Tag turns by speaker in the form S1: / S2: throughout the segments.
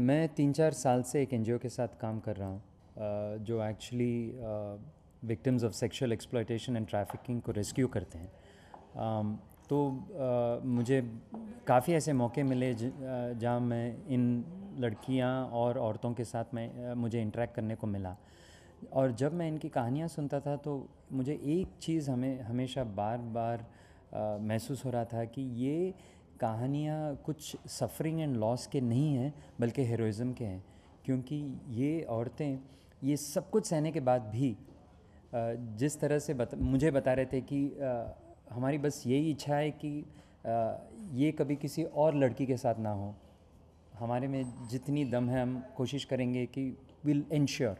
S1: मैं तीन चार साल से एक एनजीओ के साथ काम कर रहा हूँ जो actually victims of sexual exploitation and trafficking को रेस्क्यू करते हैं। तो मुझे काफ़ी ऐसे मौके मिले जहाँ मैं इन लड़कियाँ और औरतों के साथ मैं मुझे इंटरेक्ट करने को मिला। और जब मैं इनकी कहानियाँ सुनता था तो मुझे एक चीज़ हमें, हमेशा बार बार महसूस हो रहा था कि ये कहानियाँ कुछ सफरिंग एंड लॉस के नहीं हैं, बल्कि हीरोइज़म के हैं। क्योंकि ये औरतें, ये सब कुछ सहने के बाद भी जिस तरह से बता, मुझे बता रहे थे कि हमारी बस यही इच्छा है कि ये कभी किसी और लड़की के साथ ना हो। हमारे में जितनी दम है, हम कोशिश करेंगे कि विल इंश्योर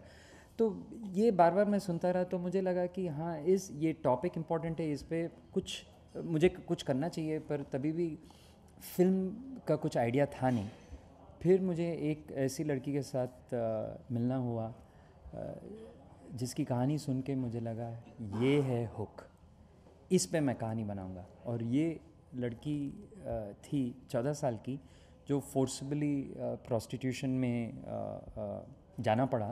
S1: तो ये बार बार मैं सुनता रहा तो मुझे लगा कि हाँ इस, ये टॉपिक इंपॉर्टेंट है, इस पर कुछ, मुझे कुछ करना चाहिए, पर तभी भी फ़िल्म का कुछ आइडिया था नहीं। फिर मुझे एक ऐसी लड़की के साथ मिलना हुआ जिसकी कहानी सुन के मुझे लगा, ये है हुक। इस पे मैं कहानी बनाऊँगा। और ये लड़की थी चौदह साल की, जो फोर्सबली प्रोस्टिट्यूशन में जाना पड़ा।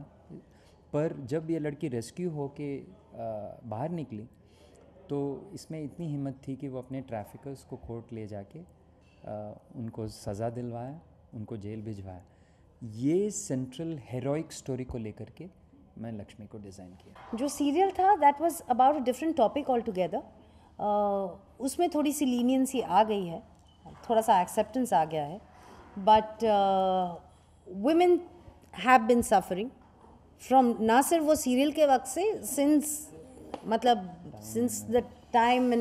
S1: पर जब ये लड़की रेस्क्यू हो के बाहर निकली तो इसमें इतनी हिम्मत थी कि वो अपने ट्रैफिकर्स को कोर्ट ले जाके उनको सज़ा दिलवाया, उनको जेल भिजवाया। ये सेंट्रल हेरोइक स्टोरी को लेकर के मैं लक्ष्मी को डिज़ाइन किया।
S2: जो सीरियल था that was about a different topic all together उसमें थोड़ी सी लीनियंसी आ गई है, थोड़ा सा एक्सेप्टेंस आ गया है। But women have been suffering from ना सिर्फ़ वो सीरियल के वक्त से सिंस मतलब since the time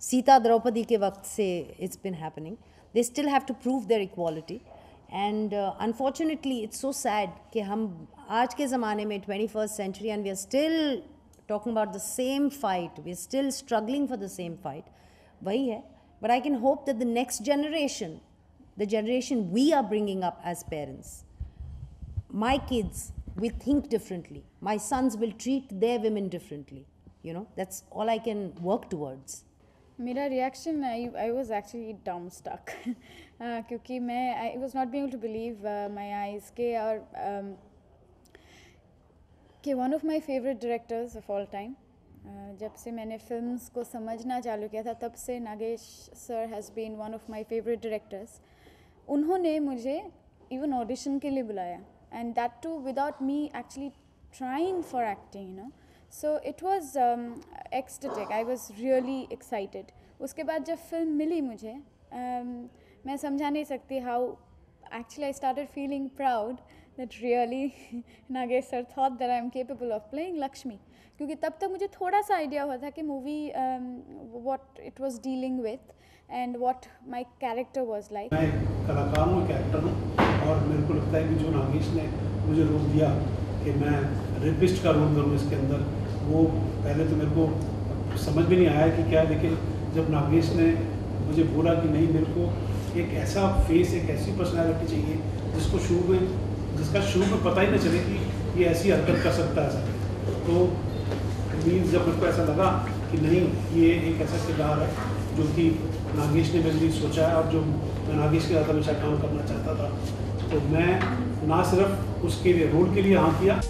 S2: इन सीता द्रौपदी के वक्त से it's been happening they still have to prove their equality and unfortunately it's so sad कि हम आज के ज़माने में twenty first century and we are still talking about the same fight we are still struggling for the same fight वही है but I can hope that the next generation the generation we are bringing up as parents my kids will think differently. My sons will treat their women differently. You know, that's all I can work towards.
S3: मेरा reaction I I was actually dumbstruck क्योंकि मैं I was not be able to believe my eyes के और कि one of my favourite directors of all time जब से मैंने films को समझना चालू किया था, तब से Nagesh sir has been one of my favourite directors उन्होंने मुझे इवन ऑडिशन के लिए बुलाया. And that too without me actually trying for acting you know so it was ecstatic I was really excited उसके बाद जब फ़िल्म मिली मुझे um, मैं समझा नहीं सकती how actually I started feeling proud that really Nagesh sir thought that I am capable of playing Lakshmi क्योंकि तब तक मुझे थोड़ा सा आइडिया हुआ था कि movie what it was dealing with and what my character was like
S4: मैं कलाकार हूँ कैरेक्टर हूँ और मेरे को लगता है कि जो नागेश ने मुझे रोक दिया कि मैं रेपिस्ट का रोल करूँ इसके अंदर वो पहले तो मेरे को समझ भी नहीं आया कि क्या लेकिन जब नागेश ने मुझे बोला कि नहीं, मेरे को एक ऐसा फेस एक ऐसी पर्सनैलिटी चाहिए जिसको शुरू में, जिसका शुरू में पता ही ना चले कि ये ऐसी हरकत कर सकता है ऐसा। तो मीन्स जब मेरे को ऐसा लगा कि नहीं, ये एक ऐसा किरदार है जो कि नागेश ने मेरे लिए सोचा है और जो मैं नागेश के साथ हमेशा काम करना चाहता था तो मैं ना सिर्फ़ उसके लिए, रोल के लिए हाँ किया।